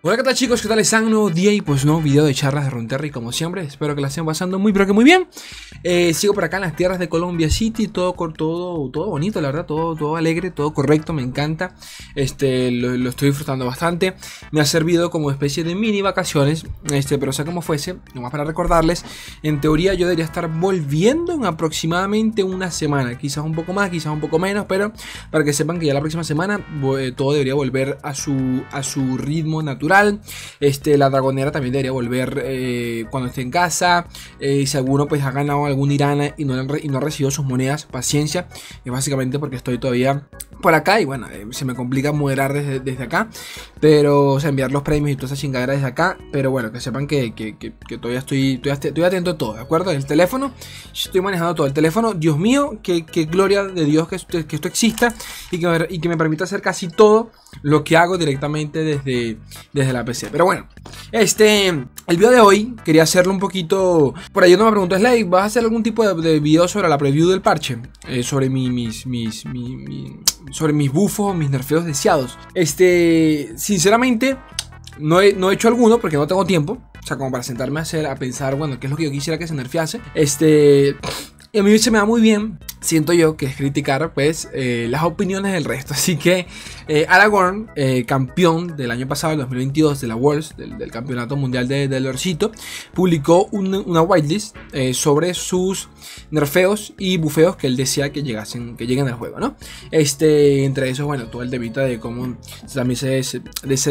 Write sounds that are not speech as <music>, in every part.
Hola qué tal chicos, qué tal están, un nuevo día y pues nuevo video de charlas de Runterry como siempre, espero que la estén pasando muy pero que muy bien. Eh, Sigo por acá en las tierras de Colombia City, todo, todo, todo bonito la verdad, todo, todo alegre, todo correcto, me encanta. Este, lo, estoy disfrutando bastante. Me ha servido como especie de mini vacaciones, este, pero sea como fuese, nomás para recordarles En teoría yo debería estar volviendo en aproximadamente una semana, quizás un poco más, quizás un poco menos Pero para que sepan que ya la próxima semana eh, todo debería volver a su, a su ritmo natural este, la dragonera también debería volver eh, cuando esté en casa. Eh, si alguno pues ha ganado algún Irana y no, y no ha recibido sus monedas, paciencia. Es básicamente porque estoy todavía por acá y bueno, eh, se me complica moderar desde, acá. Pero, enviar los premios y toda esa chingadera desde acá. Pero bueno, que sepan que, todavía estoy, estoy atento a todo, ¿de acuerdo? El teléfono, estoy manejando todo. El teléfono, Dios mío, que, gloria de Dios que que esto exista y que, y que me permita hacer casi todo lo que hago directamente desde, desde la PC. Pero bueno, este, el video de hoy quería hacerlo un poquito. Por ahí no me preguntó Slade, ¿vas a hacer algún tipo de, video sobre la preview del parche? Eh, sobre mi, mis, mis, sobre mis bufos, mis nerfeos deseados. Este, sinceramente, no he, no he hecho alguno porque no tengo tiempo. O sea, como para sentarme a hacer, a pensar, bueno, qué es lo que yo quisiera que se nerfease. Este, y a mí se me da muy bien siento yo que es criticar pues eh, las opiniones del resto. <laughs> Así que eh, Aragorn, eh, campeón del año pasado, el 2022 de la Worlds, del, Campeonato Mundial de, del publicó una whitelist sobre sus nerfeos y bufeos que él decía que llegasen, que lleguen al juego, ¿no? Este, entre esos, bueno, todo el debita de cómo también se, de, ese,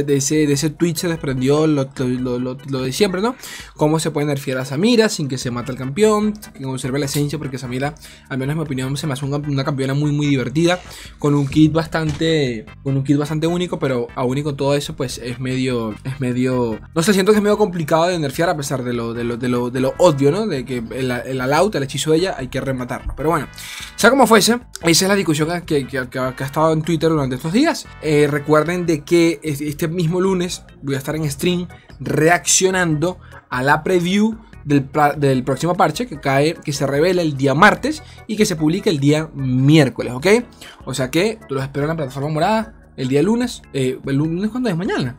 de, ese, de ese tweet se desprendió lo, de siempre, ¿no? Cómo se puede nerfear a Samira sin que se mate el campeón, que conserve la esencia, porque Samira, al menos en mi opinión, se me hace una campeona muy muy divertida con un kit bastante con un kit bastante único pero aún y con todo eso pues es medio es medio no sé siento que es medio complicado de nerfear a pesar de lo de lo de lo, de lo obvio de que el, el el hechizo de ella hay que rematarlo. Pero bueno sea como fuese esa es la discusión que, que, ha estado en Twitter durante estos días. Eh, recuerden de que este mismo lunes voy a estar en stream reaccionando a la preview del, próximo parche que cae, que se revela el día martes y que se publica el día miércoles, ¿ok? O sea que tú los espero en la plataforma morada el día lunes. Eh, ¿El lunes cuándo es? Mañana.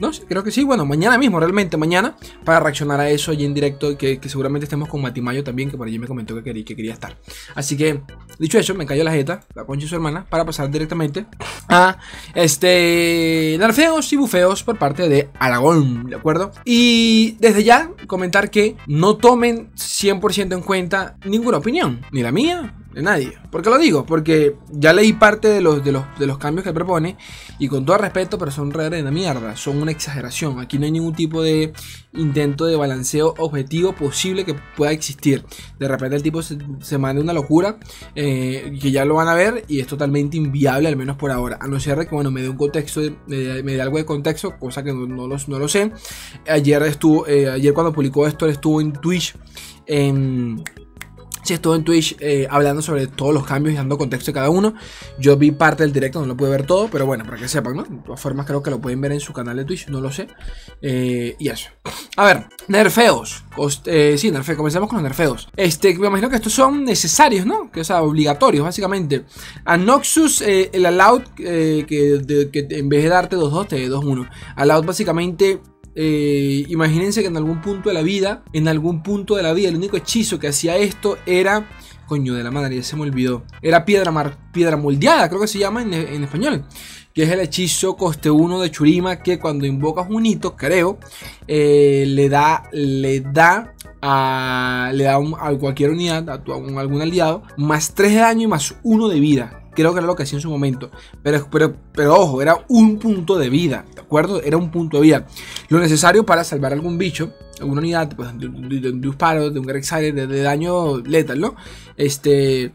No creo que sí. Bueno, mañana mismo, realmente, mañana, para reaccionar a eso allí en directo. Que, que seguramente estemos con Matimayo también, que por allí me comentó que quería, que quería estar. Así que, dicho eso, me cayó la jeta, la concha y su hermana, para pasar directamente a este narfeos y bufeos por parte de Aragón, ¿de acuerdo? Y desde ya, comentar que no tomen 100% en cuenta ninguna opinión, ni la mía, de nadie. ¿Por qué lo digo? Porque ya leí parte de los, de los, de los cambios que propone y con todo respeto, pero son re de mierda, son una exageración. Aquí no hay ningún tipo de intento de balanceo objetivo posible que pueda existir. De repente el tipo se, se manda una locura eh, que ya lo van a ver y es totalmente inviable, al menos por ahora. A no ser que bueno, me dé un contexto, me dé, algo de contexto, cosa que no, no, lo, sé. Ayer estuvo, eh, ayer cuando publicó esto, él estuvo en Twitch en Sí, estuve en Twitch eh, hablando sobre todos los cambios y dando contexto de cada uno. Yo vi parte del directo, no lo pude ver todo, pero bueno, para que sepan, ¿no? De todas formas, creo que lo pueden ver en su canal de Twitch, no lo sé. Eh, y eso. A ver, nerfeos. Eh, sí, nerfeos. Comencemos con los nerfeos. Este, me imagino que estos son necesarios, ¿no? Que, o sea, obligatorios, básicamente. A Noxus, el Allowed, que, en vez de darte 2-2, te 2-1. Allowed, básicamente, eh, imagínense que en algún punto de la vida, en algún punto de la vida, el único hechizo que hacía esto era. Coño de la madre, ya se me olvidó. Era piedra, mar, piedra moldeada, creo que se llama en, español. Que es el hechizo coste 1 de Churima. Que cuando invocas un hito, creo, eh, le da. Le da a, le da a cualquier unidad, a, a, algún aliado, más 3 de daño y más 1 de vida. Creo que era lo que hacía en su momento. Pero, pero, pero ojo, era un punto de vida, ¿de acuerdo? Era un punto de vida. Lo necesario para salvar algún bicho, alguna unidad, pues, de, un disparo, de un Grexire, de, de, daño letal, ¿no? Este.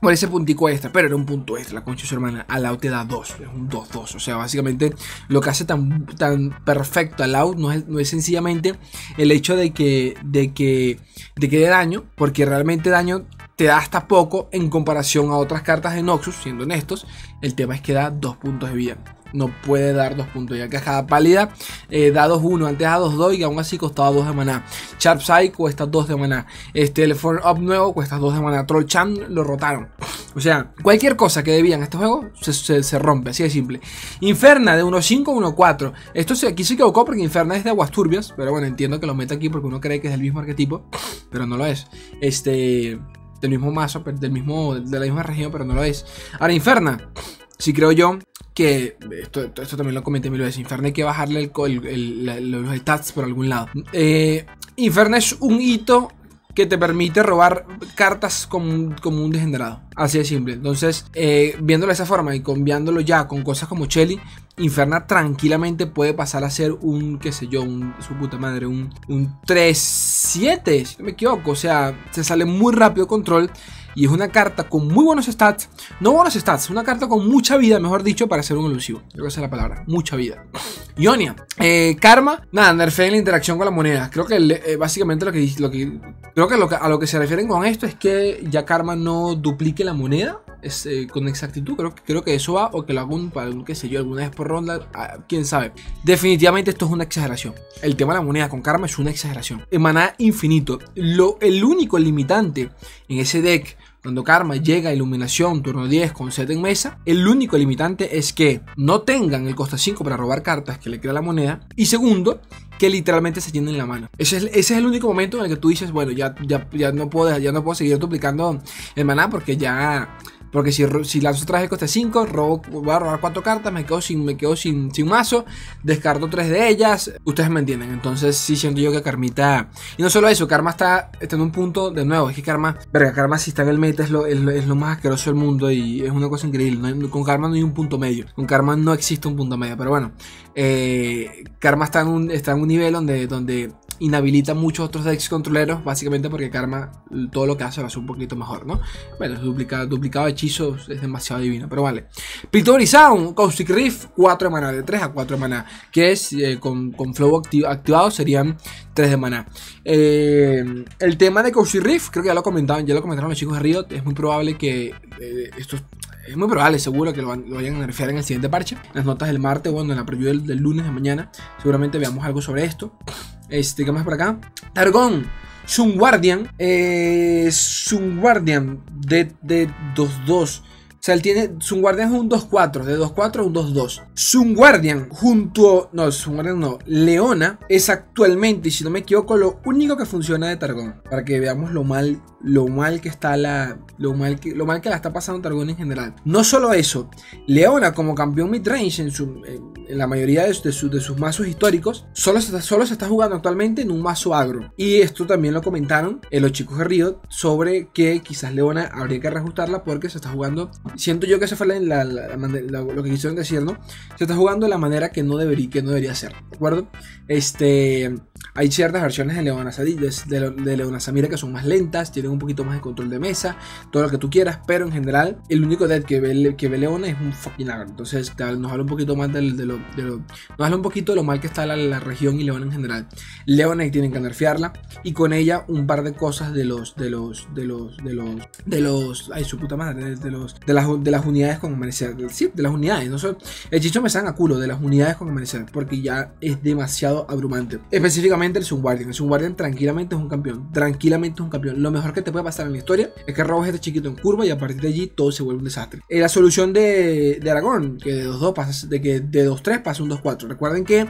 Por ese puntico extra, pero era un punto extra, la concha de su hermana. Al te da 2, es un 2-2. O sea, básicamente lo que hace tan, tan perfecto al out no es, no es sencillamente el hecho de que, de que, de que dé daño, porque realmente daño te da hasta poco en comparación a otras cartas de Noxus, siendo honestos. El tema es que da dos puntos de vida. no puede dar 2 puntos. Ya que cada pálida eh, da 2-1, antes da 2-2 y aún así costaba 2 de maná. Sharp Side cuesta 2 de maná. Este, el Form Up nuevo cuesta 2 de maná. Troll Chan lo rotaron. O sea, cualquier cosa que debían este juego se, rompe, así de simple. Inferna de 1.5 a 1.4. Esto se, aquí se equivocó porque Inferna es de aguas turbias. Pero bueno, entiendo que lo meta aquí porque uno cree que es del mismo arquetipo. Pero no lo es. Este. Del mismo mazo, del mismo, de la misma región, pero no lo es. Ahora, Inferna. Si creo yo que esto, esto, también lo comenté mil veces. Inferno hay que bajarle el, los stats por algún lado. Eh, Inferno es un hito que te permite robar cartas como, como un degenerado. Así de simple. Entonces, eh, viéndolo de esa forma y cambiándolo ya con cosas como Shelly, Inferna tranquilamente puede pasar a ser un, qué sé yo, un, su puta madre, un, un 3-7, si no me equivoco. O sea, se sale muy rápido control y es una carta con muy buenos stats. No buenos stats, una carta con mucha vida, mejor dicho, para ser un elusivo. Creo que esa es la palabra. Mucha vida. Ionia. Eh, karma. Nada, nerfea en la interacción con la moneda. Creo que eh, básicamente lo que, lo que. Creo que, a lo que se refieren con esto es que ya Karma no duplique la moneda. Eh, con exactitud, creo, creo que eso va, o que lo haga un, para qué sé yo, alguna vez por ronda, ah, quién sabe. Definitivamente esto es una exageración. El tema de la moneda con karma es una exageración. En maná infinito, lo, el único limitante en ese deck cuando Karma llega a Iluminación turno 10 con set en mesa, el único limitante es que no tengan el costa 5 para robar cartas que le crea la moneda. Y segundo, que literalmente se tienen en la mano. Ese es, ese es, el único momento en el que tú dices, bueno, ya, ya, ya, no, puedo, ya no puedo seguir duplicando el maná porque ya porque si, si lanzo traje coste 5, robo, voy a robar 4 cartas, me quedo, sin, me quedo sin, sin mazo, descarto 3 de ellas. Ustedes me entienden. Entonces sí siento yo que Karmita... Y no solo eso, Karma está, está en un punto, de nuevo, es que Karma... Verga, Karma si está en el meta es lo, es más asqueroso del mundo y es una cosa increíble. con Karma no hay un punto medio. Con Karma no existe un punto medio. Pero bueno, eh, Karma está en, un, está en un nivel donde, donde inhabilita muchos otros decks controleros, básicamente porque Karma todo lo que hace lo hace un poquito mejor, ¿no? Bueno, duplicado, duplicado de hechizos es demasiado divino, pero vale. Pictory Sound, Caustic Rift, 4 de maná, de 3 a 4 de maná, que es eh, con, flow activado serían 3 de maná. Eh, el tema de Caustic Rift, creo que ya lo comentaban, ya lo comentaron los chicos de Riot, es muy probable que eh, es muy probable, seguro que lo, vayan a nerfear en el siguiente parche. Las notas del martes, bueno, en la preview del, del lunes de mañana, seguramente veamos algo sobre esto. Este, ¿qué más por acá? Targón. Sun Guardian. Eh, Sun Guardian de 2-2. O sea, él tiene. Sun Guardian es un 2-4. De 2-4 a un 2-2. Sun Guardian junto. No, Sun Guardian no. Leona es actualmente, si no me equivoco, lo único que funciona de Targón. Para que veamos lo mal lo mal que está la. Lo mal que, lo mal que la está pasando Targon en general. No solo eso, Leona como campeón midrange en, su, la mayoría de, de, sus mazos históricos, solo se, está, solo se está jugando actualmente en un mazo agro. Y esto también lo comentaron en los chicos de Riot sobre que quizás Leona habría que reajustarla porque se está jugando. Siento yo que eso fue la, lo que quisieron decir, ¿no? Se está jugando de la manera que no debería, que no debería ser, ¿de acuerdo? Este. Hay ciertas versiones de Leona, de, de Leona Samira que son más lentas, tienen un poquito más de control de mesa, todo lo que tú quieras, pero en general el único dead que ve, que ve Leona es un fucking agro. Entonces nos habla un poquito más de, lo, de lo, nos habla un poquito de lo mal que está la, región y Leona en general. Leona tienen que nerfearla y con ella un par de cosas de los, de los, de los, de los, de los, ay su puta madre, de, los, de las, de las unidades con amanecer, sí, de las unidades, no solo, el chicho me sale a culo de las unidades con amanecer, porque ya es demasiado abrumante. Específicamente el Subguardian, el Subguardian tranquilamente es un campeón, tranquilamente es un campeón. Lo mejor que te puede pasar en la historia es que robes este chiquito en curva y a partir de allí todo se vuelve un desastre. Eh, la solución de, de Aragón, que de 2-2 pasa, de que de 2-3 pasa un 2-4. Recuerden que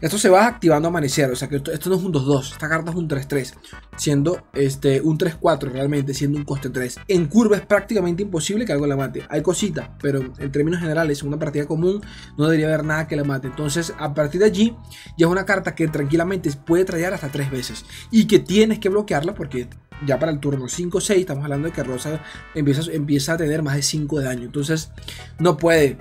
esto se va activando a amanecer, o sea que esto, no es un 2-2, esta carta es un 3-3, siendo este, un 3-4 realmente, siendo un coste 3. En curva es prácticamente imposible que algo la mate. Hay cositas, pero en términos generales, en una partida común no debería haber nada que la mate. Entonces, a partir de allí, ya es una carta que tranquilamente puede traer hasta 3 veces y que tienes que bloquearla porque ya para el turno 5-6 estamos hablando de que Rosa empieza, empieza a tener más de 5 de daño. Entonces no puede,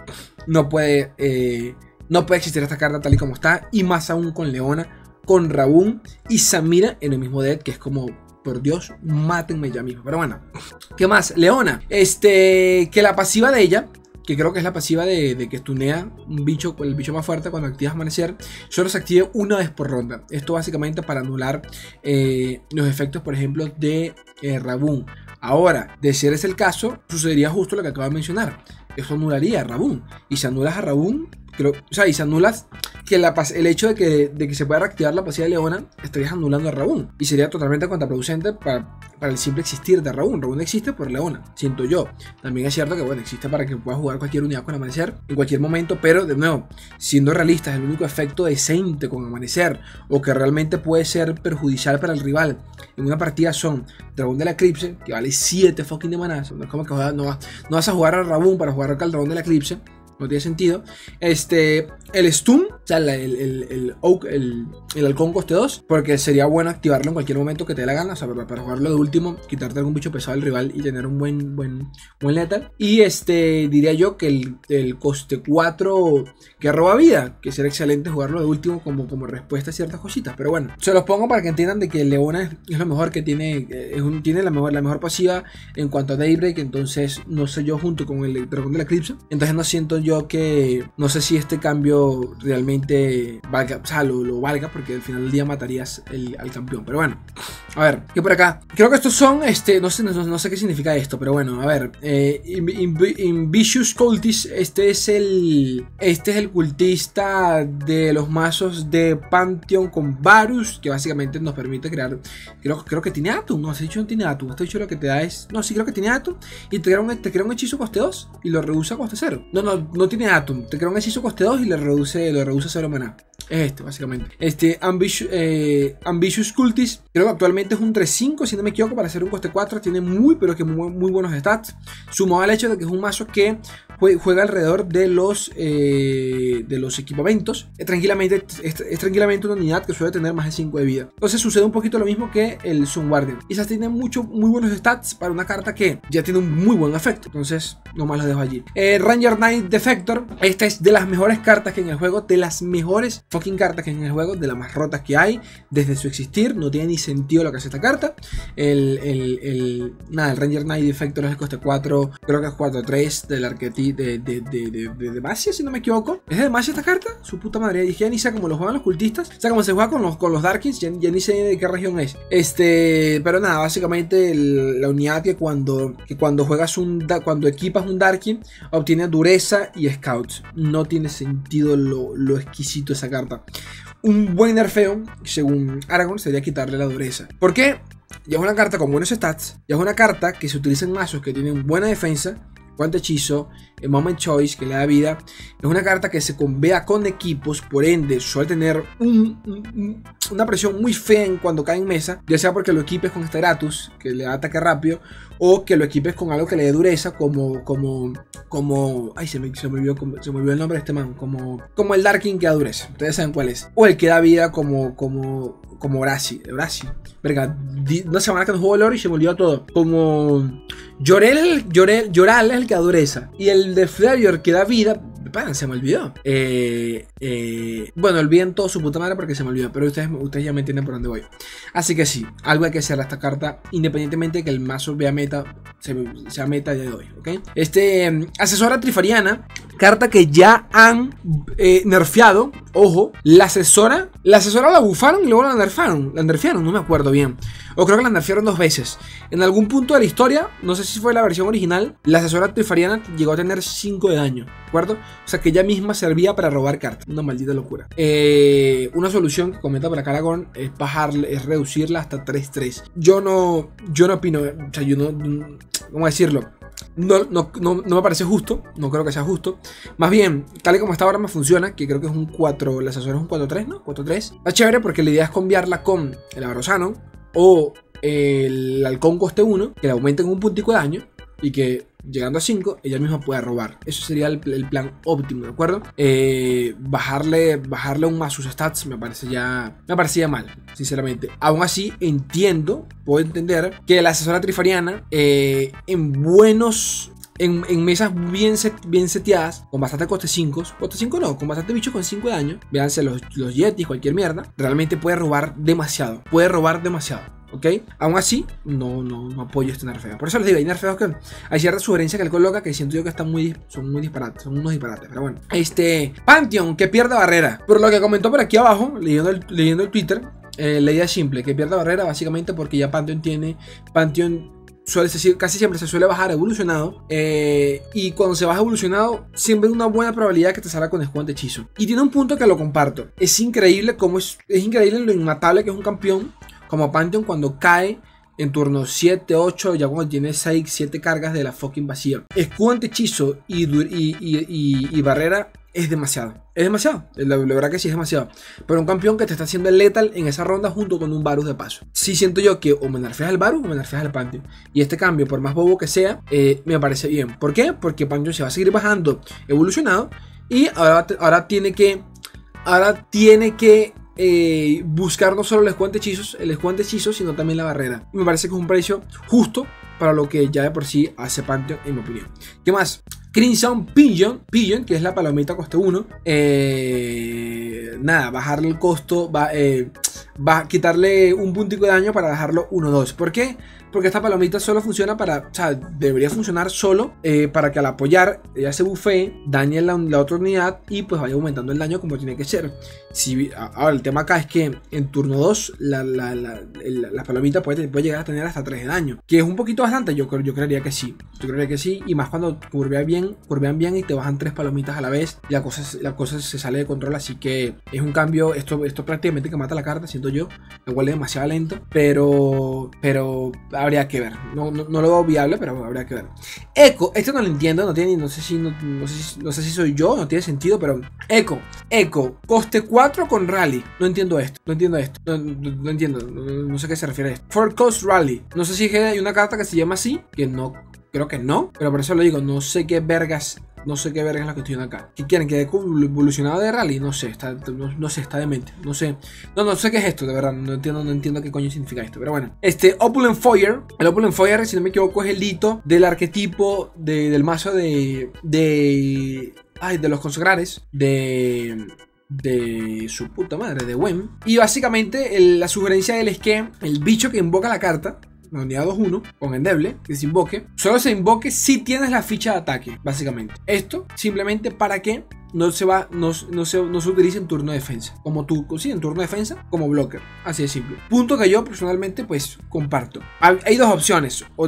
no puede, eh, no puede existir esta carta tal y como está. Y más aún con Leona, con Rabun y Samira en el mismo deck, que es como por Dios, mátenme ya mismo. Pero bueno, ¿qué más? Leona. Este, que la pasiva de ella que creo que es la pasiva de, que tunea un bicho, el bicho más fuerte cuando activas amanecer, solo se active una vez por ronda. Esto básicamente para anular eh, los efectos, por ejemplo, de eh, Rabun. Ahora, de ser ese el caso, sucedería justo lo que acabo de mencionar. Eso anularía a Rabun. Y si anulas a Rabun, o sea, y se anula que la, el hecho de que, de que se pueda reactivar la pasiva de Leona, estarías anulando a Raúl. Y sería totalmente contraproducente para, para el simple existir de Raúl. Raúl existe por Leona, siento yo. También es cierto que, bueno, existe para que puedas jugar cualquier unidad con Amanecer en cualquier momento, pero de nuevo, siendo realistas, el único efecto decente con Amanecer o que realmente puede ser perjudicial para el rival en una partida son Dragón del Eclipse, que vale 7 fucking de maná. No es como que no, vas, no vas a jugar a Raúl para jugar al Dragón del Eclipse no tiene sentido. Este, el stun, o sea, el, el, el, el, el halcón coste 2, porque sería bueno activarlo en cualquier momento que te dé la gana, o sea, para, jugarlo de último, quitarte algún bicho pesado del rival y tener un buen, buen, buen lethal. Y este, diría yo que el, coste 4 que roba vida, que sería excelente jugarlo de último como, como respuesta a ciertas cositas, pero bueno, se los pongo para que entiendan de que Leona es, lo mejor que tiene, es un, tiene la mejor, la mejor pasiva en cuanto a Daybreak, entonces no sé yo junto con el dragón de la Eclipse, entonces no siento yo que no sé si este cambio realmente valga, o sea, lo, valga, porque al final del día matarías al campeón. Pero bueno, a ver, ¿qué por acá? Creo que estos son, este, no sé, no, sé qué significa esto, pero bueno, a ver, eh, Invicious Cultist, este es el, este es el cultista de los mazos de Pantheon con Varus, que básicamente nos permite crear, creo, creo que tiene Atum, no, has dicho no tiene Atum, has dicho lo que te da es, no, sí creo que tiene Atum, y te crea un, te crea un hechizo coste 2 y lo reduce a coste 0. No, no, no tiene Atom. Te crea un hechizo coste 2 y le reduce, le reduce 0 maná. Es este, básicamente. Este Ambitious, eh, Ambitious Cultist, creo que actualmente es un 3-5, si no me equivoco, para hacer un coste 4. Tiene muy, pero que muy, muy buenos stats. Sumado al hecho de que es un mazo que juega alrededor de los, eh, de los equipamientos. Es tranquilamente, es, tranquilamente una unidad que suele tener más de 5 de vida. Entonces sucede un poquito lo mismo que el Sun Guardian. Quizás tiene mucho, muy buenos stats para una carta que ya tiene un muy buen efecto. Entonces, nomás lo dejo allí. Eh, Ranger Knight Defector. Esta es de las mejores cartas que en el juego. De las mejores fucking cartas que en el juego. De las más rotas que hay. Desde su existir. No tiene ni sentido lo que hace esta carta. El, el, el nada, el Ranger Knight Defector es el coste 4. Creo que es 4-3 del arquetipo de, de, de, Demacia, si no me equivoco. ¿Es de Demacia esta carta? Su puta madre. Dije, ya ni sé cómo lo juegan los cultistas. O sea, como se juega con los, con los Darkins, ya, ni sé de qué región es. Este, pero nada, básicamente la unidad que cuando, que cuando juegas un, cuando equipas un Darkin, obtiene dureza y scouts. No tiene sentido lo, lo exquisito esa carta. Un buen nerfeo, según Aragorn, sería quitarle la dureza. ¿Por qué? Ya es una carta con buenos stats, ya es una carta que se utiliza en mazos que tienen buena defensa cuánto hechizo, Moment Choice que le da vida. Es una carta que se convea con equipos, por ende suele tener una presión muy fea en cuando cae en mesa, ya sea porque lo equipes con Steratus, que le da ataque rápido, o que lo equipes con algo que le dé dureza, como, como, como, ay, se me, se me, olvidó, se me el nombre de este man, como, como el Darking que da dureza, ustedes saben cuál es, o el que da vida como, como, como Horacio, Horacio, verga, una semana que no jugó el y se me olvidó todo, como Llorel, Llorel, Lloral es el que da dureza. Y el de Flavor que da vida. Se me olvidó. Eh, eh, bueno, olviden todo su puta madre porque se me olvidó. Pero ustedes, ustedes ya me entienden por dónde voy. Así que sí, algo hay que hacer a esta carta. Independientemente de que el mazo vea meta, sea meta de hoy. ¿ok? Este, mm, asesora trifariana. Carta que ya han eh, nerfeado. Ojo, la asesora. La asesora la bufaron y luego la nerfearon. La nerfearon, no me acuerdo bien. O creo que la nerfearon dos veces. En algún punto de la historia, no sé si fue la versión original, la asesora trifariana llegó a tener 5 de daño. ¿De acuerdo? O sea que ella misma servía para robar cartas. Una maldita locura. Eh, una solución que comenta para Caragón es bajarle, es reducirla hasta 3-3. Yo no. Yo no opino. O sea, yo no. ¿Cómo decirlo? No, no, no, me parece justo, no creo que sea justo. Más bien, tal y como está ahora me funciona, que creo que es un 4, la asesora es un 4-3, ¿no? 4-3. Está chévere porque la idea es cambiarla con el Abrosano, o el halcón coste 1, que le aumenten un puntico de daño y que llegando a 5 ella misma pueda robar. Eso sería el, plan óptimo, ¿de acuerdo? Eh, bajarle, bajarle aún más sus stats me parece ya, me parecía mal, sinceramente. Aún así, entiendo, puedo entender que la asesora trifariana eh, en buenos en, mesas bien, bien seteadas, con bastante coste 5, coste 5 no, con bastante bicho con 5 de daño, véanse los, los Yetis, cualquier mierda, realmente puede robar demasiado, puede robar demasiado. ¿Ok? Aún así, no, no, no apoyo este nerfeo. Por eso les digo, hay nerfeos que hay cierta sugerencia que él coloca que siento yo que están muy, son muy disparates, son unos disparates. Pero bueno, este Pantheon que pierde barrera. Por lo que comentó por aquí abajo, leyendo el, leyendo el Twitter, eh, la idea es simple: que pierda barrera básicamente porque ya Pantheon tiene. Pantheon suele, casi siempre se suele bajar evolucionado. Eh, y cuando se baja evolucionado, siempre hay una buena probabilidad que te salga con escudo hechizo. Y tiene un punto que lo comparto. Es increíble cómo es, es increíble lo inmatable que es un campeón como Pantheon cuando cae en turno 7, 8, ya cuando tiene 6, 7 cargas de la fucking vacía. Escudo hechizo y, y, barrera es demasiado. Es demasiado. La, verdad que sí es demasiado. Pero un campeón que te está haciendo el letal en esa ronda junto con un Varus de paso. Sí siento yo que o me nerfeas al Varus o me nerfeas al Pantheon. Y este cambio, por más bobo que sea, eh, me parece bien. ¿Por qué? Porque Pantheon se va a seguir bajando evolucionado. Y ahora, ahora tiene que. Ahora tiene que eh, buscar no solo el escudo hechizos, el escudo hechizos, sino también la barrera. me parece que es un precio justo para lo que ya de por sí hace Pantheon, en mi opinión. ¿Qué más? Crimson Pigeon, Pigeon, que es la palomita coste 1. Eh, nada, bajarle el costo, va, eh, va quitarle un puntico de daño para dejarlo 1-2. ¿Por qué? Porque esta palomita solo funciona para, o sea, debería funcionar solo eh, para que al apoyar ella se bufee, dañe la, otra unidad y pues vaya aumentando el daño como tiene que ser. Si, ahora, el tema acá es que en turno 2 la, la, palomita puede, llegar a tener hasta 3 de daño, que es un poquito bastante, yo, yo creería que sí. Yo creería que sí, y más cuando curvean bien, curvean bien y te bajan 3 palomitas a la vez, la cosa, la cosa se sale de control, así que es un cambio, esto, esto prácticamente que mata la carta, siento yo, igual es demasiado lento, pero, pero habría que ver. No, no, lo veo viable, pero habría que ver. Echo, esto no lo entiendo, no tiene, no sé si, no, sé, si soy yo, no tiene sentido, pero Echo, Echo, coste 4 con rally. No entiendo esto, no entiendo esto, no, entiendo, no, sé a qué se refiere esto. For Cost Rally, no sé si hay una carta que se llama así, que no Creo que no, pero por eso lo digo, no sé qué vergas no sé qué verga es la cuestión acá. ¿Qué quieren? ¿Que evolucionado de rally? No sé, está, no, sé, está demente. No sé. No, no sé qué es esto, de verdad. No entiendo, no entiendo qué coño significa esto. Pero bueno. Este Opulent Fire. El Opulent Fire, si no me equivoco, es el hito del arquetipo del mazo de. de. Ay, de los consagrares. De de su puta madre, de Wem. Y básicamente la sugerencia de él es que el bicho que invoca la carta unidad 2-1 con endeble, que se invoque, solo se invoque si tienes la ficha de ataque, básicamente. Esto simplemente para que no se va, no, no, se, no se utiliza en turno de defensa. Como tú, sí, en turno de defensa, como blocker. Así de simple. Punto que yo personalmente, pues, comparto. Hay dos opciones. O,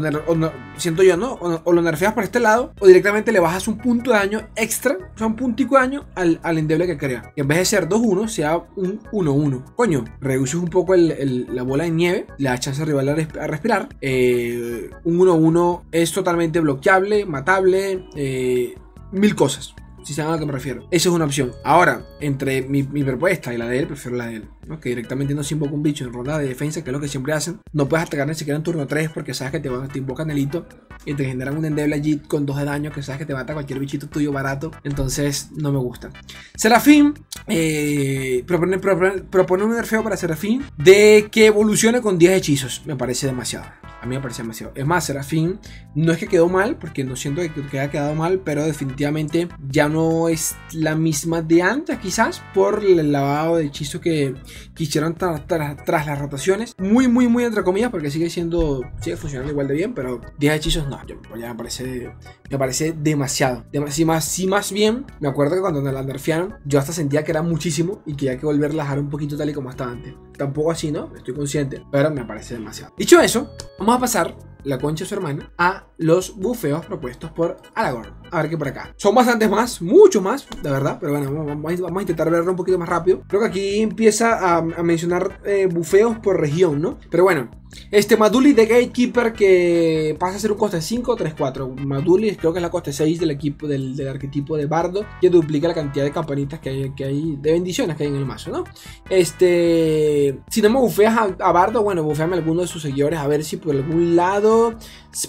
siento yo, ¿no? O, lo nerfeas por este lado, o directamente le bajas un punto de daño extra, o sea, un puntico de daño al, al endeble que crea. Y en vez de ser 2-1, sea un 1-1. Coño, reduces un poco la bola de nieve, le chance al rival a, respirar. Eh, un 1-1 es totalmente bloqueable, matable, eh, mil cosas si saben a lo que me refiero. Esa es una opción. Ahora, entre mi, propuesta y la de él, prefiero la de él. Que directamente no se invoca un bicho en ronda de defensa, que es lo que siempre hacen. No puedes atacar ni siquiera en turno 3 porque sabes que te, te invocan el hito y te generan un endeble allí con 2 de daño que sabes que te mata cualquier bichito tuyo barato. Entonces, no me gusta. Serafín eh, propone, propone, un nerfeo para Serafín de que evolucione con 10 hechizos. Me parece demasiado. A mí me parece demasiado. Es más, Serafín no es que quedó mal, porque no siento que, haya quedado mal, pero definitivamente ya no es la misma de antes, quizás, por el lavado de hechizo que, hicieron tras las rotaciones. Muy, muy, muy entre comillas, porque sigue siendo, sigue funcionando igual de bien, pero 10 hechizos no, ya me parece, me parece demasiado. Si más, si más bien, me acuerdo que cuando me la nerfearon, yo hasta sentía que era muchísimo y que había que volverla a dejar un poquito tal y como estaba antes. Tampoco así, ¿no? Estoy consciente, pero me parece demasiado. Dicho eso, vamos a pasar la concha su hermana, a los bufeos propuestos por Aragorn. A ver qué por acá. Son bastantes más, mucho más, de verdad, pero bueno, vamos, a intentar verlo un poquito más rápido. Creo que aquí empieza a, mencionar eh, bufeos por región, ¿no? Pero bueno, este Maduli de Gatekeeper que pasa a ser un coste 5 3-4. Maduli creo que es la coste 6 del equipo del, arquetipo de Bardo que duplica la cantidad de campanitas que hay, que hay, de bendiciones que hay en el mazo, ¿no? Este, si no me bufeas a, Bardo, bueno, bufeame a alguno de sus seguidores a ver si por algún lado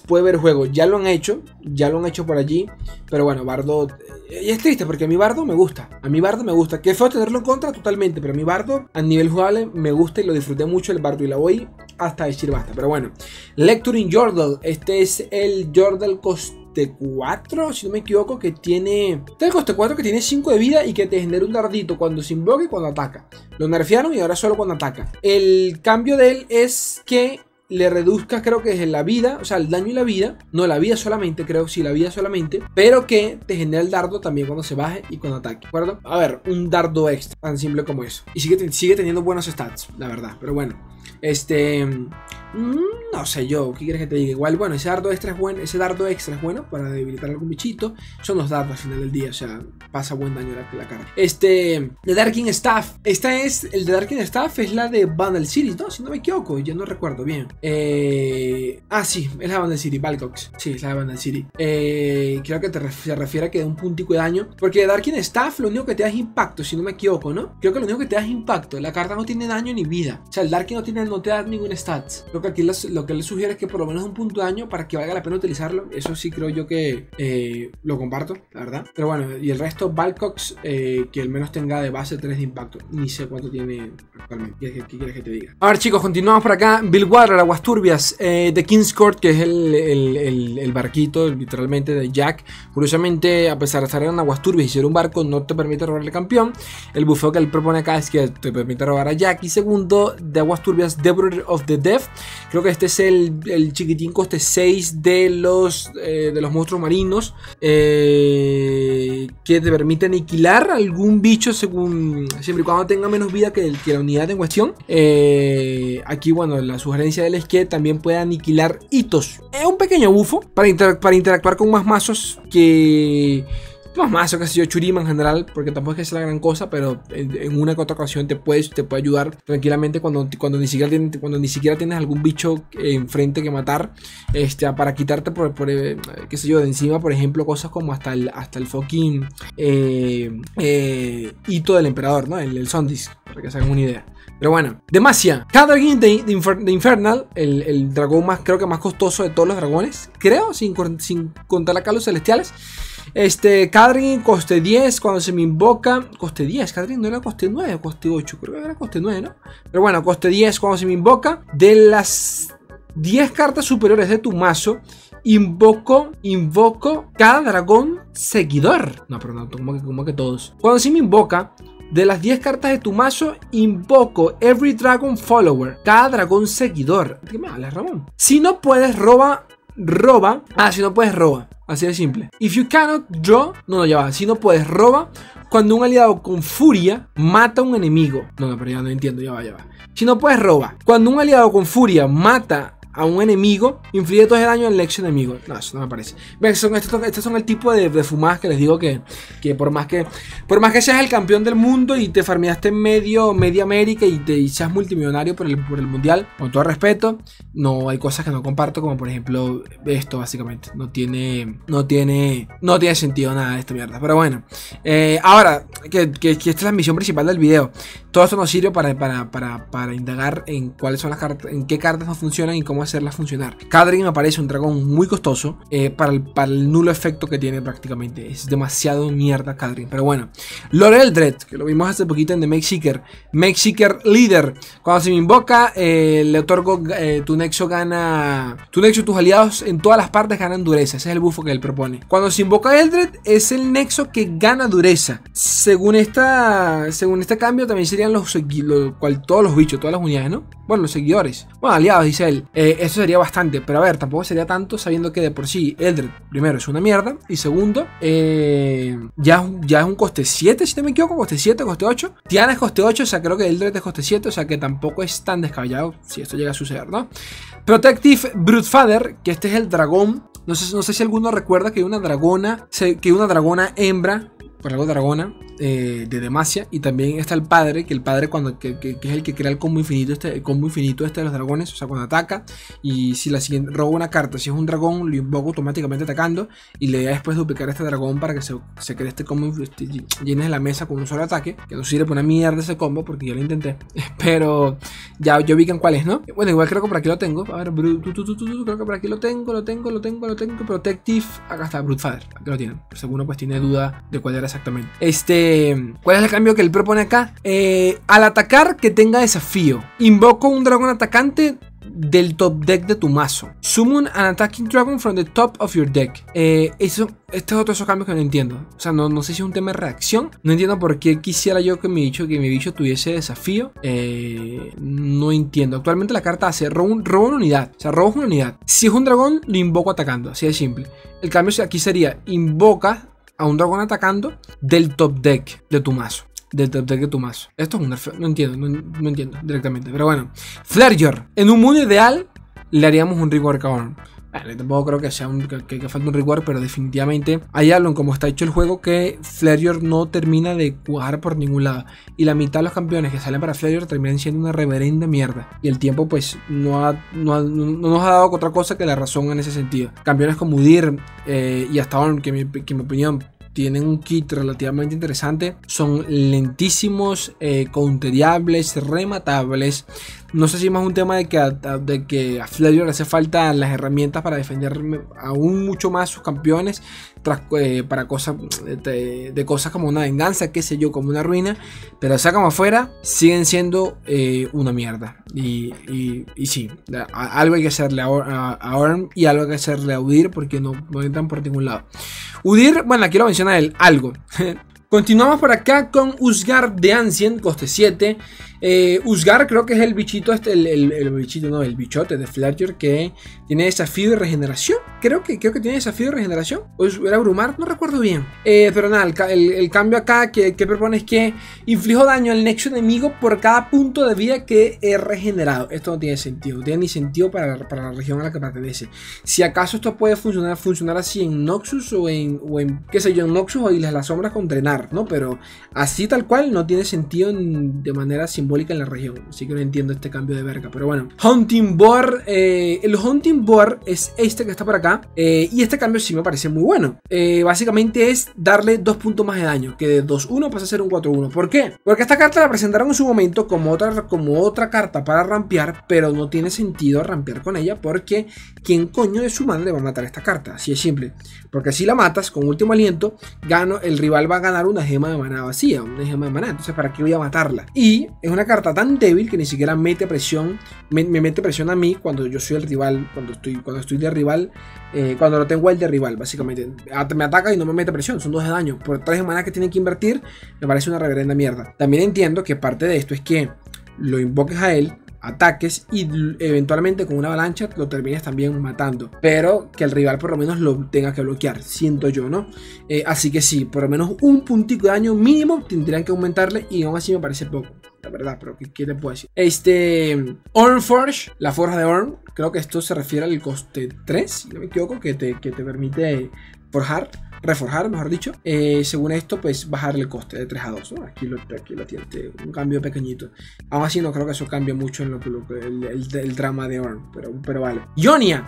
puede ver juego. Ya lo han hecho, ya lo han hecho por allí, pero bueno, Bardo y es triste porque a mi Bardo me gusta. A mi Bardo me gusta. Que fue tenerlo en contra totalmente. Pero a mi Bardo, a nivel jugable, me gusta y lo disfruté mucho el Bardo y la voy hasta decir basta. Pero bueno, Lecturing Jordal. Este es el Jordal coste 4, si no me equivoco, que tiene. Este es el coste 4 que tiene 5 de vida y que te genera un dardito cuando se invoca y cuando ataca. Lo nerfearon y ahora solo cuando ataca. El cambio de él es que le reduzca, creo que es la vida, o sea, el daño y la vida, no la vida solamente, creo, sí, la vida solamente, pero que te genera el dardo también cuando se baje y cuando ataque, ¿de acuerdo? A ver, un dardo extra, tan simple como eso. Y sigue, sigue teniendo buenos stats, la verdad, pero bueno. Este. Mm, no sé yo, ¿qué quieres que te diga? Igual, bueno, ese dardo extra es bueno, ese dardo extra es bueno para debilitar algún bichito. Son los dardos al final del día, o sea, pasa buen daño la, la cara. Este, The Darking Staff. Esta es, el de Darking Staff es la de Bundle City, ¿no? Si no me equivoco, yo no recuerdo bien. Eh, ah, sí, es la Bundle City, Balcox. Sí, es la de Bundle City. Eh, creo que te se refiere a que da un puntico de daño. Porque The Darking Staff lo único que te da es impacto, si no me equivoco, ¿no? Creo que lo único que te da es impacto. La carta no tiene daño ni vida. O sea, el Darking no, tiene, no te da ningún stats. Lo que aquí lo que le sugiere es que por lo menos un punto de daño para que valga la pena utilizarlo. Eso sí creo yo que eh, lo comparto, la verdad. Pero bueno, y el resto, Balcox, eh, que al menos tenga de base 3 de impacto. Ni sé cuánto tiene actualmente. ¿Qué, quieres que te diga? A ver, chicos, continuamos por acá. Bill Water, Aguas Turbias, eh, de King's que es el, el, barquito, literalmente, de Jack. Curiosamente, a pesar de estar en Aguas Turbias y ser un barco, no te permite robar el campeón. El bufeo que él propone acá es que te permite robar a Jack. Y segundo, de Aguas Turbias, Devourer of the Death. Creo que este es el, el chiquitín coste 6 de los, eh, de los monstruos marinos. Eh, que te permite aniquilar algún bicho según siempre y cuando tenga menos vida que, que la unidad en cuestión. Eh, aquí, bueno, la sugerencia de él es que también puede aniquilar hitos. Es un pequeño bufo para, para interactuar con más mazos que más mazo, que sé yo, Churima en general, porque tampoco es que sea la gran cosa, pero en, una que otra ocasión te puede, te puede ayudar tranquilamente cuando, cuando, ni siquiera tienes, cuando ni siquiera tienes algún bicho enfrente que matar, este, para quitarte, por, por eh, qué sé yo, de encima, por ejemplo, cosas como hasta el, hasta el fucking eh, eh, hito del emperador, ¿no? El, el Sondis, para que se hagan una idea. Pero bueno, Demacia. Cada de, de, Infernal, el, el, dragón más, creo que más costoso de todos los dragones. Creo, sin, sin contar acá los celestiales. Este, Kadrin, coste 10 cuando se me invoca. Coste 10, Kadrin no era coste 9 o coste 8, creo que era coste 9, ¿no? Pero bueno, coste 10 cuando se me invoca. De las 10 cartas superiores de tu mazo, invoco, invoco cada dragón seguidor. No, pero no, como que, como que todos. Cuando se me invoca, de las 10 cartas de tu mazo, invoco Every Dragon Follower, cada dragón seguidor. ¿Qué me hablas, Ramón? Si no puedes, roba, roba. Ah, si no puedes, roba. Así de simple. If you cannot draw, no, no, ya va. Si no puedes, roba. Cuando un aliado con furia mata a un enemigo. No, no, pero ya no entiendo, ya va, ya va. Si no puedes, roba. Cuando un aliado con furia mata a un enemigo, inflige todo el daño al ex enemigo. No, eso no me parece. Son, estos, son el tipo de, de, fumadas que les digo que, que, por más que por más que seas el campeón del mundo y te farmeaste medio, media América y, te, seas multimillonario por el, por el mundial, con todo respeto, no hay cosas que no comparto, como por ejemplo esto, básicamente. No tiene, no tiene, no tiene sentido nada de esta mierda. Pero bueno, eh, ahora que, que, esta es la misión principal del video. Todo esto nos sirve para, para, para, para indagar en cuáles son las cartas, en qué cartas no funcionan y cómo hacerla funcionar. Kadrin me parece un dragón muy costoso eh, para, el, para, el, nulo efecto que tiene prácticamente. Es demasiado mierda Kadrin. Pero bueno, Lorel Dread, que lo vimos hace poquito en The Make Seeker. Make Seeker Leader. Cuando se me invoca, eh, le otorgo eh, tu nexo gana. Tu nexo, tus aliados en todas las partes ganan dureza. Ese es el bufo que él propone. Cuando se invoca Eldred, es el nexo que gana dureza. Según esta. Según este cambio, también serían los, los todos los bichos, todas las unidades, ¿no? Bueno, los seguidores. Bueno, aliados, dice él. Eso sería bastante. Pero a ver, tampoco sería tanto sabiendo que de por sí Eldred, primero, es una mierda. Y segundo, eh, ya, ya es un coste 7, si no me equivoco. Coste 7, coste 8. Tiana es coste 8, o sea, creo que Eldred es coste 7. O sea, que tampoco es tan descabellado si esto llega a suceder, ¿no? Protective Brutefather, que este es el dragón. No sé, no sé si alguno recuerda que una dragona, que una dragona hembra por algo dragona eh, de Demacia y también está el padre que el padre cuando que, es el que crea el combo infinito este combo infinito este de los dragones o sea cuando ataca y si la siguiente roba una carta si es un dragón lo invoco automáticamente atacando y le da después duplicar este dragón para que se, se cree este combo este, llenes la mesa con un solo ataque que no sirve para una mierda ese combo porque yo lo intenté <laughs> pero ya yo vi cuál es no bueno igual creo que por aquí lo tengo a ver creo que por aquí lo tengo lo tengo lo tengo lo tengo Protective acá está Brutefather aquí lo tienen alguno pues tiene duda de cuál era exactamente. Este, ¿cuál es el cambio que él propone acá? Eh, al atacar que tenga desafío. Invoco un dragón atacante del top deck de tu mazo. Summon an attacking dragon from the top of your deck. Eh, eso, este es otro de esos cambios que no entiendo. O sea, no, no sé si es un tema de reacción. No entiendo por qué quisiera yo que mi bicho, que mi bicho tuviese desafío. Eh, no entiendo. Actualmente la carta hace robo, robo, una unidad. O sea, robo una unidad. Si es un dragón, lo invoco atacando. Así de simple. El cambio aquí sería invoca a un dragón atacando del top deck de tu mazo. Del top deck de tu mazo. Esto es un No entiendo, no, entiendo directamente. Pero bueno. Flareyor. En un mundo ideal, le haríamos un rework a Orn. Vale, tampoco creo que sea un, que, que, falte un rework, pero definitivamente hay algo en cómo está hecho el juego que Flareor no termina de cuajar por ningún lado. Y la mitad de los campeones que salen para Flareor terminan siendo una reverenda mierda. Y el tiempo, pues, no, ha, no, nos ha dado otra cosa que la razón en ese sentido. Campeones como Udir eh, y hasta que, que en mi opinión tienen un kit relativamente interesante. Son lentísimos, eh, counteriables, rematables. No sé si más un tema de que a, de que a le hace falta las herramientas para defender aún mucho más sus campeones. Eh, para cosas de, cosas como una venganza, qué sé yo, como una ruina. Pero como afuera, siguen siendo eh, una mierda. Y, y, sí, algo hay que hacerle a, a, Orm y algo hay que hacerle a Udir porque no, no entran por ningún lado. Udir, bueno, aquí lo menciona él, algo. <laughs> Continuamos por acá con Usgar de Ancient, coste 7. Eh, Usgar creo que es el bichito, este, el, bichito, no, el bichote de Fletcher que tiene desafío de regeneración. Creo que, creo que tiene desafío de regeneración. O era Brumar, no recuerdo bien. Eh, pero nada, el, cambio acá que, que, propone es que inflijo daño al nexo enemigo por cada punto de vida que he regenerado. Esto no tiene sentido, no tiene ni sentido para, la región a la que pertenece. Si acaso esto puede funcionar, funcionar así en Noxus o en, qué sé yo, en Noxus o Islas las Sombras con Drenar, ¿no? Pero así tal cual no tiene sentido de manera simbólica en la región. Así que no entiendo este cambio de verga. Pero bueno. Hunting Boar. Eh, el Hunting Boar es este que está por acá. Eh, y este cambio sí me parece muy bueno. Eh, básicamente es darle dos puntos más de daño. Que de 2-1 pasa a ser un 4-1. ¿Por qué? Porque esta carta la presentaron en su momento como otra, como otra carta para rampear. Pero no tiene sentido rampear con ella. Porque ¿quién coño de su madre va a matar esta carta? Así es simple. Porque si la matas con último aliento, gano, el rival va a ganar una gema de maná vacía. Una gema de maná. Entonces, ¿para qué voy a matarla? Y es una carta tan débil que ni siquiera mete presión, me, mete presión a mí cuando yo soy el rival, cuando estoy, cuando estoy de rival, eh, cuando lo tengo el de rival, básicamente. Me ataca y no me mete presión, son dos de daño. Por tres semanas que tienen que invertir, me parece una reverenda mierda. También entiendo que parte de esto es que lo invoques a él, ataques y eventualmente con una avalancha lo termines también matando. Pero que el rival por lo menos lo tenga que bloquear, siento yo, ¿no? Eh, así que sí, por lo menos un puntito de daño mínimo tendrían que aumentarle y aún así me parece poco. La verdad, pero ¿qué, qué te puedo decir? Este. Ornforge, la forja de Orn. Creo que esto se refiere al coste 3, si no me equivoco, que te, que te permite forjar reforjar, mejor dicho. Eh, según esto, pues bajarle el coste de 3 a 2. Aquí, lo, aquí lo tiene, un cambio pequeño Aún así, no creo que eso cambie mucho en lo, el, el, drama de Orn, pero, pero vale. Ionia.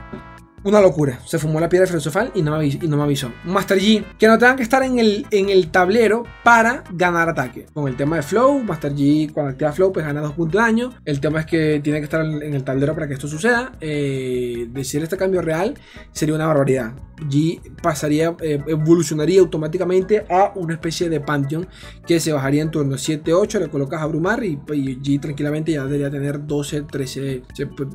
Una locura. Se fumó la piedra filosofal y no me. Y no me avisó. Master G. Que no tengan que estar en el, en el tablero para ganar ataque. Con el tema de Flow, Master G cuando activa Flow pues gana 2 puntos de daño. El tema es que tiene que estar en el tablero para que esto suceda. Eh, decir este cambio real sería una barbaridad. G pasaría, eh, evolucionaría automáticamente a una especie de Pantheon que se bajaría en turno 7-8, le colocas a Brumar y, G tranquilamente ya debería tener 12, 13,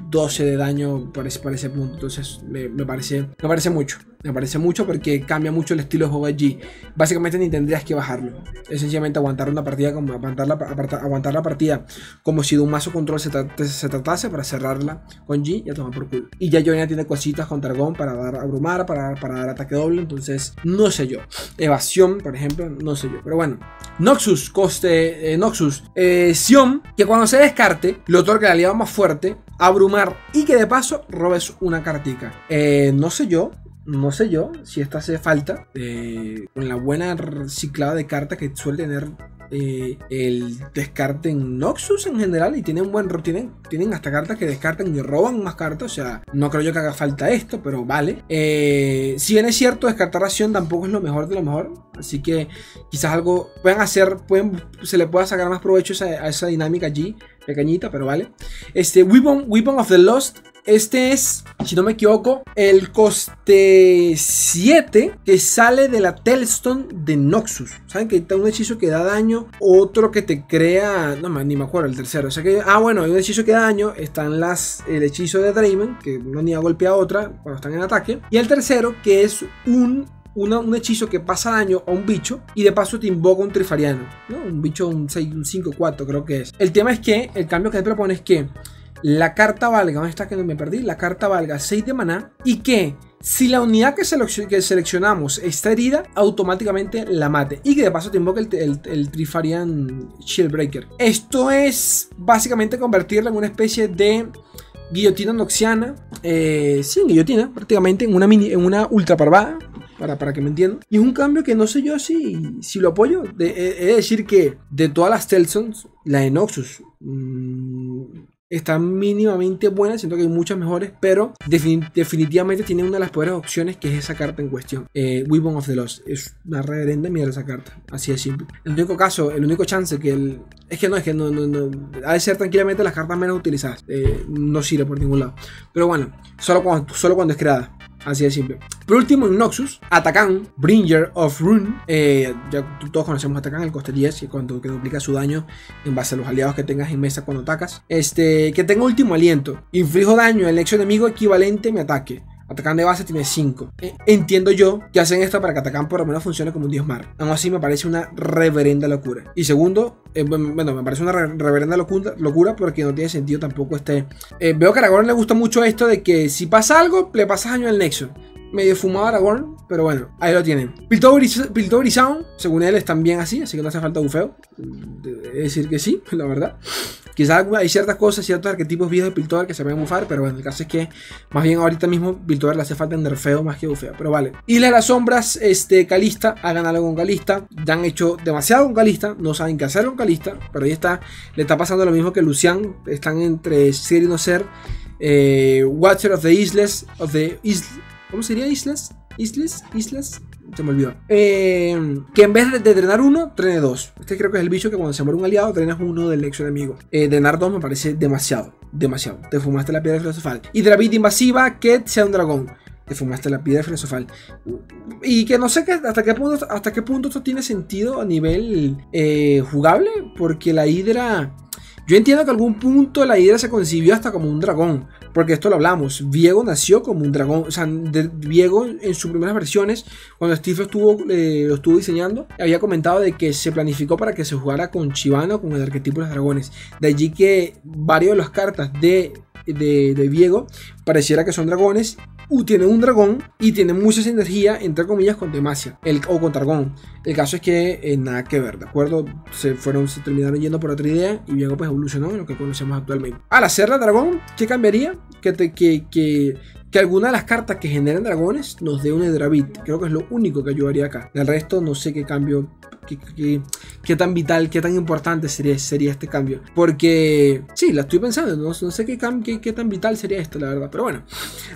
12 de daño para ese, para ese punto. Entonces me, parece, me parece mucho. Me parece mucho porque cambia mucho el estilo de juego allí. Básicamente ni tendrías que bajarlo. Es sencillamente aguantar una partida como aguantar la, aguantar la partida como si de un mazo control se, tratase para cerrarla con G y a tomar por culo. Y ya Jonia tiene cositas con Dragón para dar abrumar, para, para dar ataque doble. Entonces, no sé yo. Evasión, por ejemplo, no sé yo. Pero bueno. Noxus, coste eh, Noxus. Eh, Sion, que cuando se descarte, le otorga la aliado más fuerte, abrumar y que de paso robes una cartica. Eh, no sé yo, no sé yo si esta hace falta eh, con la buena reciclada de cartas que suele tener eh, el descarte en Noxus en general y tienen buen tienen, tienen hasta cartas que descartan y roban más cartas o sea no creo yo que haga falta esto pero vale. Eh, si bien es cierto descartar acción tampoco es lo mejor de lo mejor así que quizás algo pueden hacer pueden se le pueda sacar más provecho a esa, dinámica allí pequeñita pero vale este Weapon, Weapon of the Lost este es, si no me equivoco, el coste 7 que sale de la Telstone de Noxus. ¿Saben que está un hechizo que da daño? Otro que te crea. No, ni me acuerdo, el tercero. O sea que, ah, bueno, hay un hechizo que da daño. Están las, el hechizo de Draymond, que no ni a golpea a otra cuando están en ataque. Y el tercero, que es un un hechizo que pasa daño a un bicho y de paso te invoca un trifariano, ¿no? Un bicho, un 5-4 creo que es. El tema es que el cambio que te propone es que la carta valga, ¿dónde está que no me perdí? La carta valga 6 de maná y que si la unidad que, seleccionamos está herida, automáticamente la mate. Y que de paso te invoque el, Trifarian Shieldbreaker. Esto es básicamente convertirla en una especie de guillotina noxiana, eh, guillotina, prácticamente en una, mini, en una ultra parvada, para, para, que me entiendan. Y es un cambio que no sé yo si, si lo apoyo. De, he, de decir que de todas las Telsons, la de Noxus mmm, está mínimamente buena, siento que hay muchas mejores, pero definitivamente tiene una de las peores opciones que es esa carta en cuestión. Eh, of the Lost. Es una reverenda mierda esa carta, así de simple. El único caso, el único chance que el... Es que no, es que no, no, no ha de ser tranquilamente las cartas menos utilizadas. Eh, no sirve por ningún lado. Pero bueno, solo cuando, solo cuando es creada. Así de simple. Por último, en Noxus, Atacan, Bringer of Rune. Eh, ya todos conocemos Atacan, el coste 10, que cuando que duplica su daño en base a los aliados que tengas en mesa cuando atacas. Este, que tenga último aliento. Inflijo daño al ex enemigo equivalente a mi ataque. Atacan de base tiene 5. Entiendo yo que hacen esto para que Atacan por lo menos funcione como un dios mar. Aún así me parece una reverenda locura. Y segundo, eh, bueno, me parece una re reverenda locura, porque no tiene sentido tampoco este... Eh, veo que a Aragorn le gusta mucho esto de que si pasa algo, le pasas daño al nexo medio fumado Aragorn, pero bueno, ahí lo tienen. Piltover y Sound, según él, están bien así, así que no hace falta bufeo. Es decir que sí, <laughs> la verdad. Quizás hay ciertas cosas, ciertos arquetipos viejos de Piltover que se pueden bufar, pero bueno, el caso es que más bien ahorita mismo Piltover le hace falta nerfeo más que bufeo, pero vale. Y de las sombras, este, Calista, hagan algo con Calista, ya han hecho demasiado con Calista, no saben qué hacer con Calista, pero ahí está, le está pasando lo mismo que Lucian, están entre ser y no ser. Eh, Watcher of the Isles, of the Isles ¿Cómo sería islas? ¿Islas? ¿Islas? Se me olvidó. Eh, que en vez de, drenar uno, trene dos. Este creo que es el bicho que cuando se muere un aliado, drenas uno del ex enemigo. Eh, drenar dos me parece demasiado. Demasiado. Te fumaste la piedra filosofal. Y de vida invasiva, que sea un dragón. Te fumaste la piedra filosofal. Y que no sé qué, hasta, qué punto, hasta qué punto esto tiene sentido a nivel eh, jugable. Porque la hidra. Yo entiendo que a algún punto la hidra se concibió hasta como un dragón. Porque esto lo hablamos. Viego nació como un dragón. O sea, Viego en sus primeras versiones, cuando Steve estuvo, eh, lo estuvo diseñando, había comentado de que se planificó para que se jugara con Chivano, con el arquetipo de los dragones. De allí que varios de las cartas de, de, de Viego pareciera que son dragones tiene un dragón y tiene mucha sinergia, entre comillas, con Demacia el, o con Targón. El caso es que eh, nada que ver, ¿de acuerdo? Se fueron, se terminaron yendo por otra idea y luego pues evolucionó en lo que conocemos actualmente. Al hacerla dragón, ¿qué cambiaría? Que, te, que, que alguna de las cartas que generan dragones nos dé un Edravit. Creo que es lo único que ayudaría acá. Del resto, no sé qué cambio, qué, qué, qué, tan vital, qué tan importante sería, sería este cambio. Porque, sí, la estoy pensando, no, no sé qué, qué, qué, tan vital sería esto, la verdad. Pero bueno,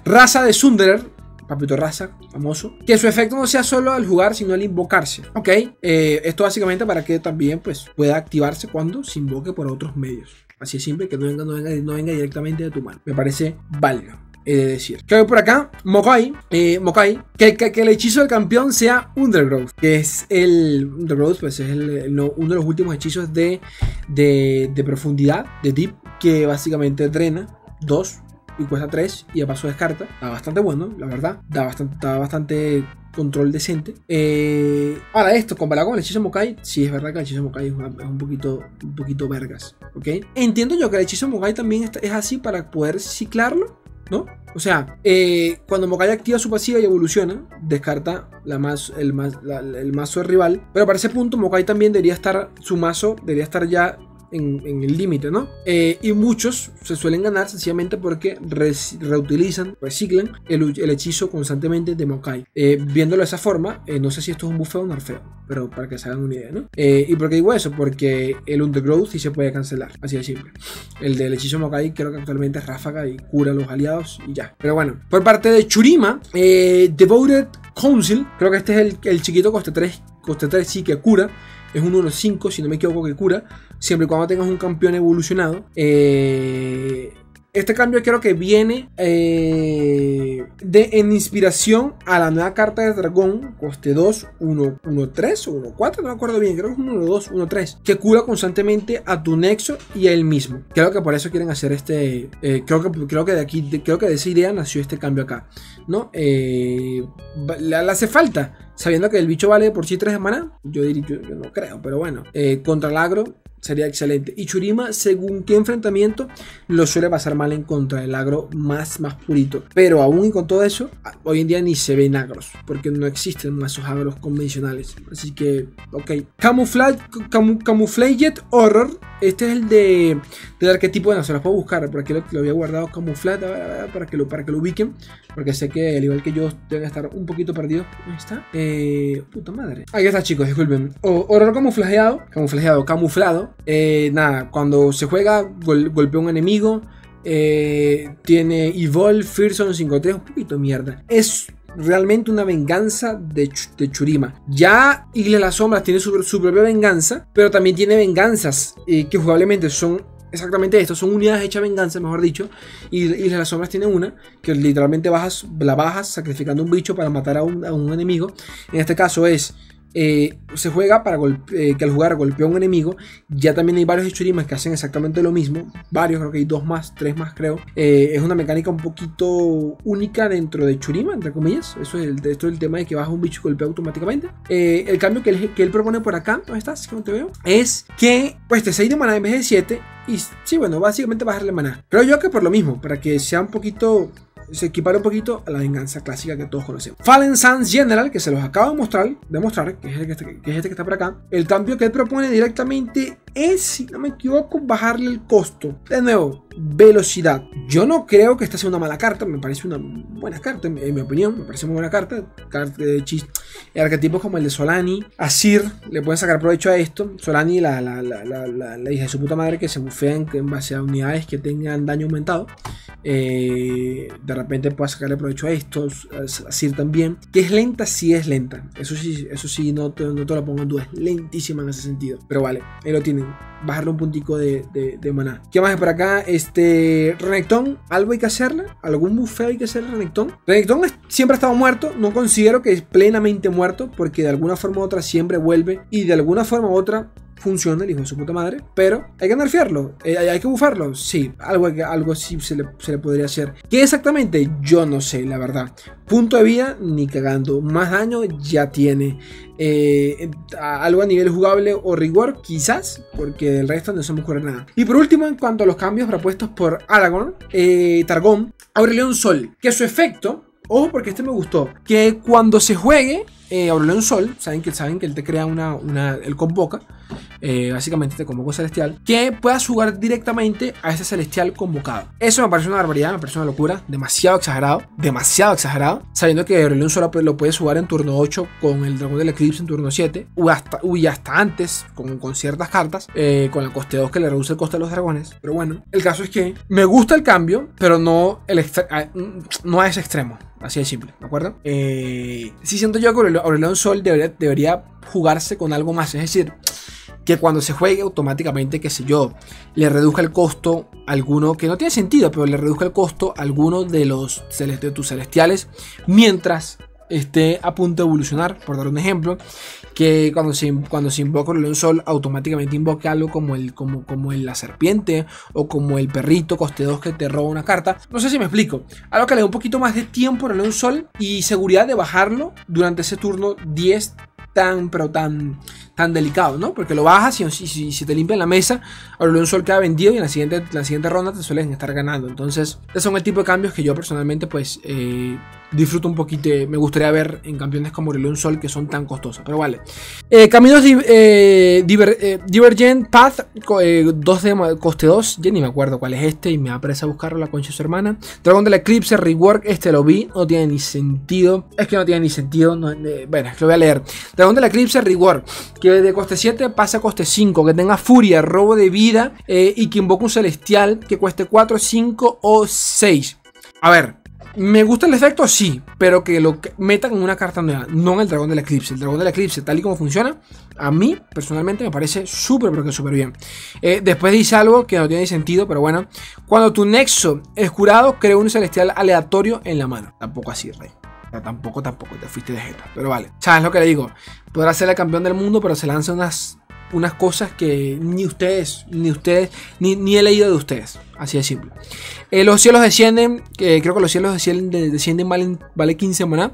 raza de Sunderer. Papito Raza, famoso. Que su efecto no sea solo al jugar, sino al invocarse. Ok, eh, esto básicamente para que también pues, pueda activarse cuando se invoque por otros medios. Así es simple, que no venga, no venga, no venga directamente de tu mano. Me parece válido he de decir. Que por acá, Mokai, eh, Mokai que, que, el hechizo del campeón sea Undergrowth, que es el Undergrowth, pues es el, uno de los últimos hechizos de, de, de, profundidad, de Deep, que básicamente drena 2 y cuesta 3 y a paso descarta. Está bastante bueno, la verdad. Da bastante, da bastante control decente. Eh, ahora, esto comparado con el hechizo Mokai, sí es verdad que el hechizo Mokai es, un, poquito, un poquito vergas. ¿Ok? Entiendo yo que el hechizo Mokai también es así para poder ciclarlo ¿no? O sea, eh, cuando Mokai activa su pasiva y evoluciona, descarta la más, el, más, la, el mazo del rival. Pero para ese punto, Mokai también debería estar, su mazo debería estar ya en, en el límite, ¿no? Eh, y muchos se suelen ganar sencillamente porque re reutilizan, reciclan el, el, hechizo constantemente de Mokai. Eh, viéndolo de esa forma, eh, no sé si esto es un bufeo o un nerfeo, pero para que se hagan una idea, ¿no? Eh, ¿Y por qué digo eso? Porque el Undergrowth sí se puede cancelar, así de simple. El del hechizo Mokai creo que actualmente es ráfaga y cura a los aliados y ya. Pero bueno, por parte de Churima, Devoted Council, creo que este es el, el chiquito coste 3, coste 3 sí que cura es un 1-5, si no me equivoco, que cura, siempre y cuando tengas un campeón evolucionado. Eh, este cambio creo que viene eh, de, en inspiración a la nueva carta de dragón, coste 2, 1, 1, 3 o 1, 4, no me acuerdo bien, creo que es 1, 2, 1, 3, que cura constantemente a tu nexo y a él mismo. Creo que por eso quieren hacer este, eh, creo, que, creo que de aquí, de, creo que de esa idea nació este cambio acá, ¿no? Eh, le, le hace falta sabiendo que el bicho vale por sí 3 de mana, yo diría, yo, yo, no creo, pero bueno, eh, contra el agro sería excelente. Y Churima, según qué enfrentamiento, lo suele pasar mal en contra del agro más, más purito. Pero aún y con todo eso, hoy en día ni se ven agros, porque no existen más esos agros convencionales. Así que, ok. Camouflage, Camouflaged Horror. Este es el de, del arquetipo, bueno, se los puedo buscar, por aquí lo, había guardado Camouflage para que, lo, para que lo ubiquen, porque sé que al igual que yo, deben estar un poquito perdidos. ¿Dónde está? Eh, puta madre. Ahí está, chicos, disculpen. horror camuflajeado, camuflajeado, camuflado. Eh, nada, cuando se juega, golpea un enemigo. Eh, tiene Evolve, Fearson 5-3, un poquito mierda. Es realmente una venganza de, Churima. Ya Isla de las Sombras tiene su, propia venganza, pero también tiene venganzas eh, que jugablemente son exactamente esto, son unidades hechas venganza, mejor dicho, y, y, las sombras tiene una, que literalmente bajas, la bajas sacrificando un bicho para matar a un, a un enemigo. En este caso es eh, se juega para eh, que al jugar golpea a un enemigo. Ya también hay varios Ichurimas que hacen exactamente lo mismo. Varios, creo que hay dos más, tres más, creo. Eh, es una mecánica un poquito única dentro de Churima, entre comillas. Eso es el, esto es el tema de que baja un bicho y golpea automáticamente. el cambio que él, que él, propone por acá, ¿dónde estás? Que no te veo. Es que pues de 6 de maná en vez de 7. Y sí, bueno, básicamente bajarle maná. Creo yo que por lo mismo, para que sea un poquito se equipara un poquito a la venganza clásica que todos conocemos. Fallen Suns General, que se los acabo de mostrar, demostrar, que es, el que está, que es este que está por acá, el cambio que él propone directamente es, si no me equivoco, bajarle el costo. De nuevo, velocidad. Yo no creo que esta sea una mala carta, me parece una buena carta, en mi opinión, me parece muy buena carta. carta de chis arquetipos como el de Solani, Asir, le pueden sacar provecho a esto. Solani, la, la, la, la, hija de su puta madre que se bufean en base a unidades que tengan daño aumentado. Eh, de repente puede sacarle provecho a esto. Asir también. Que es lenta, sí es lenta. Eso sí, eso sí, no te, no te lo pongo en duda. Es lentísima en ese sentido. Pero vale, ahí lo tienen bajarle un puntico de, de, maná. ¿Qué más hay por acá? Este. Renekton, algo hay que hacerle. ¿Algún bufeo hay que hacerle Renekton? Renekton siempre ha estado muerto. No considero que es plenamente muerto. Porque de alguna forma u otra siempre vuelve. Y de alguna forma u otra funciona el hijo de su puta madre, pero hay que nerfearlo, eh, hay que bufarlo, sí, algo, algo sí se le, se le, podría hacer. ¿Qué exactamente? Yo no sé, la verdad. Punto de vida, ni cagando. Más daño ya tiene. Eh, algo a nivel jugable o rigor, quizás, porque del resto no se me ocurre nada. Y por último, en cuanto a los cambios propuestos por Aragorn, eh, Targón, Aurelion Sol, que su efecto Ojo porque este me gustó. Que cuando se juegue eh, Aurelion Sol, saben que, saben que él te crea una, una él convoca, eh, básicamente te convoca celestial, que puedas jugar directamente a ese celestial convocado. Eso me parece una barbaridad, me parece una locura, demasiado exagerado, demasiado exagerado, sabiendo que Aurelion Sol lo puedes jugar en turno 8 con el Dragón del Eclipse en turno 7, o hasta, uy, hasta antes con, con ciertas cartas, eh, con la coste 2 que le reduce el coste de los dragones. Pero bueno, el caso es que me gusta el cambio, pero no, el no a ese extremo. Así de simple, ¿de acuerdo? Eh, sí siento yo que Aurelion Sol debería, jugarse con algo más. Es decir, que cuando se juegue automáticamente, qué sé yo, le reduzca el costo alguno, que no tiene sentido, pero le reduzca el costo a alguno de los de tus celestiales mientras esté a punto de evolucionar, por dar un ejemplo, que cuando se, cuando se invoca el león sol, automáticamente invoque algo como el, como, como el, la serpiente o como el perrito coste 2 que te roba una carta. No sé si me explico. Algo que le dé un poquito más de tiempo al león sol y seguridad de bajarlo durante ese turno 10 tan, pero tan, tan delicado, ¿no? Porque lo bajas y si, si, te limpian la mesa, ahora un sol queda vendido y en la siguiente, la siguiente ronda te suelen estar ganando. Entonces, esos son el tipo de cambios que yo personalmente, pues, eh, disfruto un poquito, me gustaría ver en campeones como un Sol que son tan costosos. Pero vale. Eh, caminos eh, Divergent Path 2 de coste 2. Ya ni me acuerdo cuál es este y me apresa a buscarlo la concha de su hermana. Dragón del Eclipse Rework. Este lo vi. No tiene ni sentido. Es que no tiene ni sentido. bueno, lo voy a leer. Dragón del Eclipse Rework. Que de coste 7 pasa a coste 5. Que tenga furia, robo de vida y que invoque un celestial que cueste 4, 5 o 6. A ver, me gusta el efecto, sí, pero que lo metan en una carta nueva, no en el dragón del eclipse. El dragón del eclipse, tal y como funciona, a mí personalmente me parece súper, pero que súper bien. Eh, después dice algo que no tiene sentido, pero bueno. Cuando tu nexo es curado, crea un celestial aleatorio en la mano. Tampoco así, rey. Tampoco, tampoco, te fuiste de jeta. Pero vale. ¿Sabes lo que le digo? Podrá ser el campeón del mundo, pero se lanza unas, unas cosas que ni ustedes, ni ustedes, ni, ni he leído de ustedes. Así de simple. Eh, los cielos descienden, creo que los cielos descienden, descienden vale, vale 15 maná.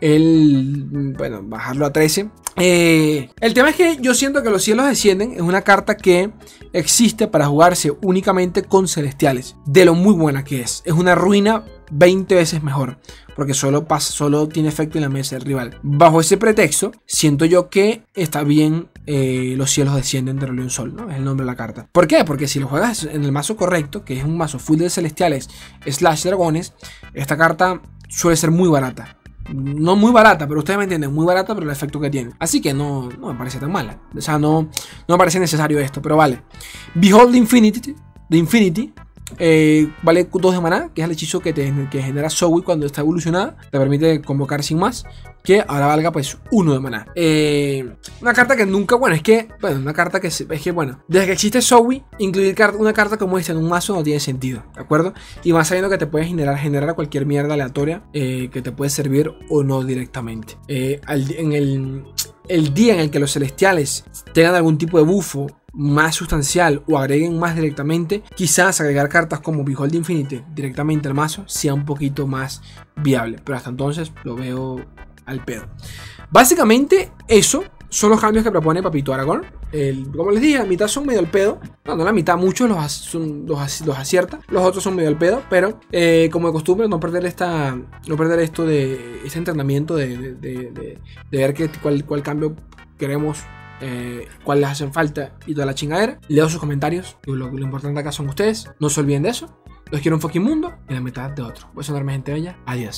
El, bueno, bajarlo a 13. Eh, el tema es que yo siento que los cielos descienden es una carta que existe para jugarse únicamente con celestiales. De lo muy buena que es. Es una ruina 20 veces mejor. Porque solo, pasa, solo tiene efecto en la mesa del rival. Bajo ese pretexto, siento yo que está bien eh, los cielos descienden de León Sol, ¿no? Es el nombre de la carta. ¿Por qué? Porque si lo juegas en el mazo correcto, que es un mazo full de celestiales slash dragones, esta carta suele ser muy barata. No muy barata, pero ustedes me entienden, muy barata, pero el efecto que tiene. Así que no, no me parece tan mala. O sea, no, no me parece necesario esto, pero vale. Behold Infinity, The Infinity eh, vale 2 de maná, que es el hechizo que, te, que genera Zoe cuando está evolucionada. Te permite convocar sin más. Que ahora valga pues 1 de maná. Eh, una carta que nunca, bueno, es que, bueno, una carta que es que, bueno, desde que existe Zoe, incluir una carta como esta en un mazo no tiene sentido, ¿de acuerdo? Y más sabiendo que te puede generar, generar cualquier mierda aleatoria eh, que te puede servir o no directamente. en el, el día en el que los celestiales tengan algún tipo de bufo más sustancial o agreguen más directamente, quizás agregar cartas como Behold Infinite directamente al mazo sea un poquito más viable. Pero hasta entonces lo veo al pedo. Básicamente eso son los cambios que propone Papito Aragón. como les dije, la mitad son medio al pedo. No, no la mitad, muchos los, los, acierta. Los otros son medio al pedo. Pero eh, como de costumbre, no perder esta. No perder esto de. Este entrenamiento de, de, ver qué, cuál, cuál cambio queremos eh, cuáles les hacen falta y toda la chingadera. Leo sus comentarios. Lo, lo, importante acá son ustedes. No se olviden de eso. Los quiero un fucking mundo y la mitad de otro. Voy a sonarme gente bella. Adiós.